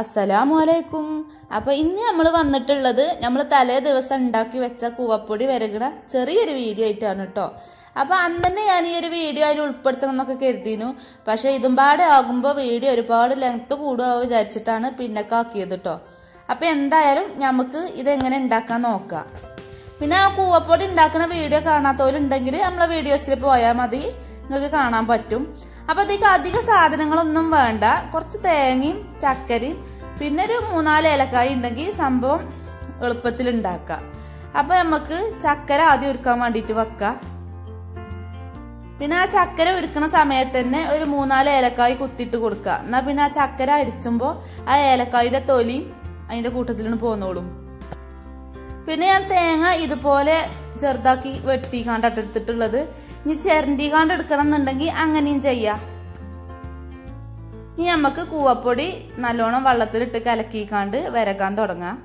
അസ്സലാമു അലൈക്കും. അപ്പൊ ഇന്ന് നമ്മൾ വന്നിട്ടുള്ളത് നമ്മൾ തലേ ദിവസം ഉണ്ടാക്കി വെച്ച കൂവപ്പൊടി വരകണ ചെറിയൊരു വീഡിയോ ആയിട്ടാണ് കേട്ടോ അപ്പൊ അന്ന് തന്നെ ഞാൻ ഈ ഒരു വീഡിയോ അതിൽ ഉൾപ്പെടുത്തണം എന്നൊക്കെ കരുതിയിരുന്നു പക്ഷെ ഇതും പാടെ ആകുമ്പോൾ വീഡിയോ ഒരുപാട് ലെങ്ത്ത് കൂടുക വിചാരിച്ചിട്ടാണ് പിന്നക്കാക്കിയത് കേട്ടോ അപ്പൊ എന്തായാലും നമുക്ക് ഇതെങ്ങനെ ഉണ്ടാക്കാൻ നോക്കാം. പിന്നെ ആ കൂവപ്പൊടി ഉണ്ടാക്കുന്ന വീഡിയോ കാണാത്തവരുണ്ടെങ്കിൽ നമ്മളെ വീഡിയോസിൽ പോയാൽ മതി. നിങ്ങൾക്ക് കാണാൻ പറ്റും. അപ്പൊ അതിക്ക് അധിക സാധനങ്ങളൊന്നും വേണ്ട. കുറച്ച് തേങ്ങയും ചക്കരയും പിന്നെ ഒരു മൂന്നാൽ ഏലക്കായ ഉണ്ടെങ്കിൽ സംഭവം എളുപ്പത്തിൽ ഉണ്ടാക്കാം. അപ്പൊ നമുക്ക് ചക്കര ആദ്യം ഒരുക്കാൻ വേണ്ടിയിട്ട് വെക്കാം. പിന്നെ ആ ചക്കര ഉരുക്കണ സമയത്ത് തന്നെ ഒരു മൂന്നാൽ ഏലക്കായ് കുത്തിയിട്ട് കൊടുക്കുക എന്നാ പിന്നെ ആ ചക്കര അരിച്ചുമ്പോ ആ ഏലക്കായുടെ തൊലിയും അതിന്റെ കൂട്ടത്തിലാണ് പോന്നോളും. പിന്നെ ഞാൻ തേങ്ങ ഇതുപോലെ ചെറുതാക്കി വെട്ടി കാണ്ടാട്ട് എടുത്തിട്ടുള്ളത് ഇനി ചിരണ്ടി കാണ്ട് എടുക്കണം എന്നുണ്ടെങ്കിൽ അങ്ങനെയും ചെയ്യാം. ഇനി നമുക്ക് കൂവപ്പൊടി നല്ലോണം വെള്ളത്തിലിട്ട് കലക്കിക്കാണ്ട് വരക്കാൻ തുടങ്ങാം.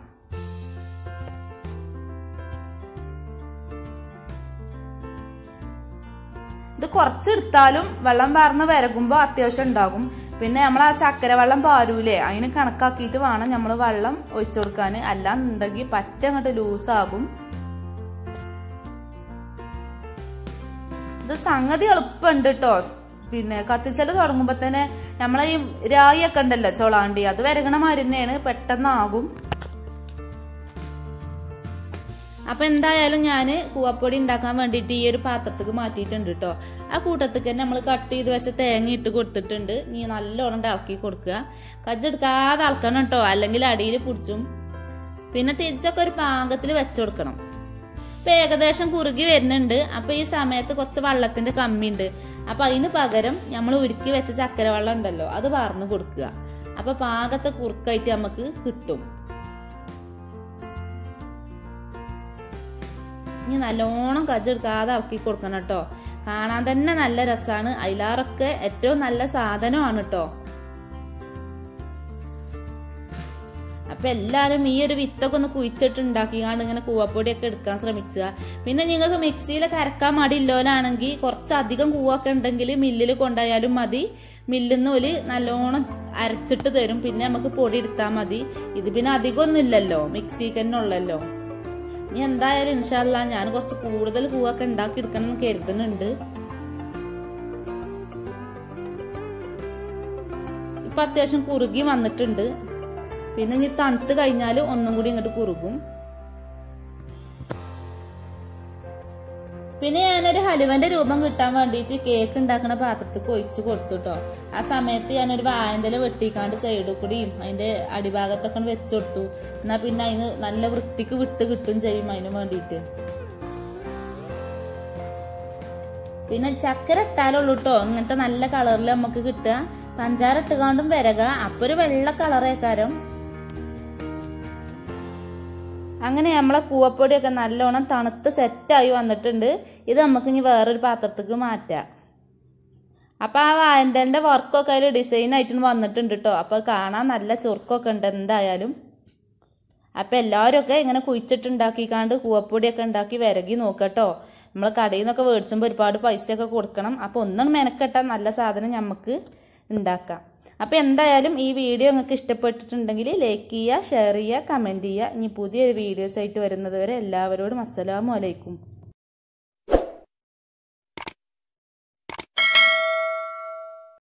ഇത് കുറച്ചെടുത്താലും വെള്ളം വാർന്ന് വരകുമ്പോൾ അത്യാവശ്യം ഉണ്ടാകും. പിന്നെ നമ്മൾ ആ ചക്കര വെള്ളം പാരൂലേ? അതിന് കണക്കാക്കിയിട്ട് വേണം നമ്മൾ വെള്ളം ഒഴിച്ചു കൊടുക്കാൻ അല്ലാന്നുണ്ടെങ്കിൽ പറ്റ അങ്ങോട്ട് ലൂസാകും. ഇത് സംഗതി എളുപ്പമുണ്ട് കേട്ടോ പിന്നെ കത്തിച്ചൽ തുടങ്ങുമ്പോ തന്നെ നമ്മളെ ഈ രായി ഒക്കെ ഉണ്ടല്ലോ ചോളാണ്ടി. അത് വരകണ മരുന്നാണ് പെട്ടെന്നാകും. അപ്പൊ എന്തായാലും ഞാൻ കൂവപ്പൊടി ഉണ്ടാക്കാൻ വേണ്ടിയിട്ട് ഈ ഒരു പാത്രത്തേക്ക് മാറ്റിയിട്ടുണ്ട് കേട്ടോ ആ കൂട്ടത്തേക്ക് തന്നെ നമ്മൾ കട്ട് ചെയ്ത് വെച്ച തേങ്ങ ഇട്ട് കൊടുത്തിട്ടുണ്ട്. നീ നല്ലോണം ഇളക്കി കൊടുക്കുക. കജ്ജെടുക്കാതെ ഇളക്കണം കേട്ടോ അല്ലെങ്കിൽ അടിയിൽ പിടിച്ചും. പിന്നെ തിരിച്ചൊക്കെ ഒരു പാകത്തിൽ വെച്ചു കൊടുക്കണം. ഇപ്പൊ ഏകദേശം കുറുകി വരുന്നുണ്ട്. അപ്പൊ ഈ സമയത്ത് കുറച്ച് വെള്ളത്തിന്റെ കമ്മിയുണ്ട്. അപ്പൊ അതിന് പകരം നമ്മൾ ഉരുക്കി വെച്ച ചക്കര വെള്ളം ഉണ്ടല്ലോ അത് വാർന്നു കൊടുക്കുക. അപ്പൊ പാകത്തെ കുറുക്കായിട്ട് നമുക്ക് കിട്ടും. ഇനി നല്ലോണം കജ്ജെടുക്കാതെ ഇളക്കി കൊടുക്കണം കേട്ടോ. കാണാൻ തന്നെ നല്ല രസമാണ് അയിലാറൊക്കെ ഏറ്റവും നല്ല സാധനമാണ് കേട്ടോ. അപ്പൊ എല്ലാരും ഈ ഒരു വിത്തൊക്കെ ഒന്ന് കുഴിച്ചിട്ട് ഉണ്ടാക്കിക്കാണ്ട് ഇങ്ങനെ കൂവപ്പൊടിയൊക്കെ എടുക്കാൻ ശ്രമിക്കുക പിന്നെ നിങ്ങൾക്ക് മിക്സിയിൽ കരക്കാൻ മടിയില്ലോലാണെങ്കിൽ കുറച്ചധികം കൂവൊക്കെ ഉണ്ടെങ്കിൽ മില്ലിൽ കൊണ്ടായാലും മതി. മില്ലിന്ന് ഒരു നല്ലോണം അരച്ചിട്ട് തരും. പിന്നെ നമുക്ക് പൊടി എടുത്താൽ മതി. ഇത് പിന്നെ അധികമൊന്നും ഇല്ലല്ലോ മിക്സിക്ക് തന്നെ ഉള്ളല്ലോ. ഇനി എന്തായാലും ഇൻഷാല്ല ഞാൻ കുറച്ച് കൂടുതൽ പൂവൊക്കെ ഉണ്ടാക്കി എടുക്കണം എന്ന് കരുതുന്നുണ്ട്. ഇപ്പൊ അത്യാവശ്യം കുറുകി വന്നിട്ടുണ്ട്. പിന്നെ ഇനി തണുത്ത് കഴിഞ്ഞാൽ ഒന്നും കൂടി ഇങ്ങോട്ട് കുറുകും. പിന്നെ ഞാനൊരു ഹലുവന്റെ രൂപം കിട്ടാൻ വേണ്ടിയിട്ട് കേക്ക് ഉണ്ടാക്കുന്ന പാത്രത്തിൽ ഒഴിച്ച് കൊടുത്തു കേട്ടോ ആ സമയത്ത് ഞാനൊരു വായന്തല വെട്ടിക്കാണ്ട് സൈഡിൽ കൂടിയും അതിന്റെ അടിഭാഗത്തൊക്കെ വെച്ചു കൊടുത്തു. എന്നാ പിന്നെ അതിന് നല്ല വൃത്തിക്ക് വിട്ട് കിട്ടും ചെയ്യും അതിന് വേണ്ടിയിട്ട് പിന്നെ ചക്കര ഇട്ടാലുള്ളൂ കേട്ടോ ഇങ്ങനത്തെ നല്ല കളറിൽ നമുക്ക് കിട്ടുക. പഞ്ചാര ഇട്ടുകൊണ്ടും വരക. അപ്പൊ ഒരു വെള്ള കളറേക്കാരം അങ്ങനെ നമ്മളെ കൂവപ്പൊടിയൊക്കെ നല്ലോണം തണുത്ത് സെറ്റായി വന്നിട്ടുണ്ട്. ഇത് നമുക്ക് ഇനി വേറൊരു പാത്രത്തേക്ക് മാറ്റാം. അപ്പൊ ആ വായന്തലിന്റെ വർക്കൊക്കെ അതിൽ ഡിസൈൻ ആയിട്ട് വന്നിട്ടുണ്ട് കേട്ടോ അപ്പൊ കാണാൻ നല്ല ചുർക്കൊക്കെ ഉണ്ട് എന്തായാലും. അപ്പൊ എല്ലാവരും ഒക്കെ ഇങ്ങനെ കുഴിച്ചിട്ടുണ്ടാക്കിക്കാണ്ട് കൂവപ്പൊടിയൊക്കെ ഉണ്ടാക്കി വിരകി നോക്കട്ടോ നമ്മൾ കടയിൽ നിന്നൊക്കെ മേടിച്ചുമ്പോൾ ഒരുപാട് പൈസയൊക്കെ കൊടുക്കണം. അപ്പൊ ഒന്നും മെനക്കെട്ടാൽ നല്ല സാധനം നമുക്ക് ഉണ്ടാക്കാം അപ്പോൾ എന്തായാലും ഈ വീഡിയോ നിങ്ങൾക്ക് ഇഷ്ടപ്പെട്ടിട്ടുണ്ടെങ്കിൽ ലൈക്ക് ചെയ്യുക ഷെയർ ചെയ്യുക കമന്റ് ചെയ്യുക. ഇനി പുതിയൊരു വീഡിയോസ് ആയിട്ട് വരുന്നത് വരെ എല്ലാവരോടും അസ്സലാമു അലൈക്കും.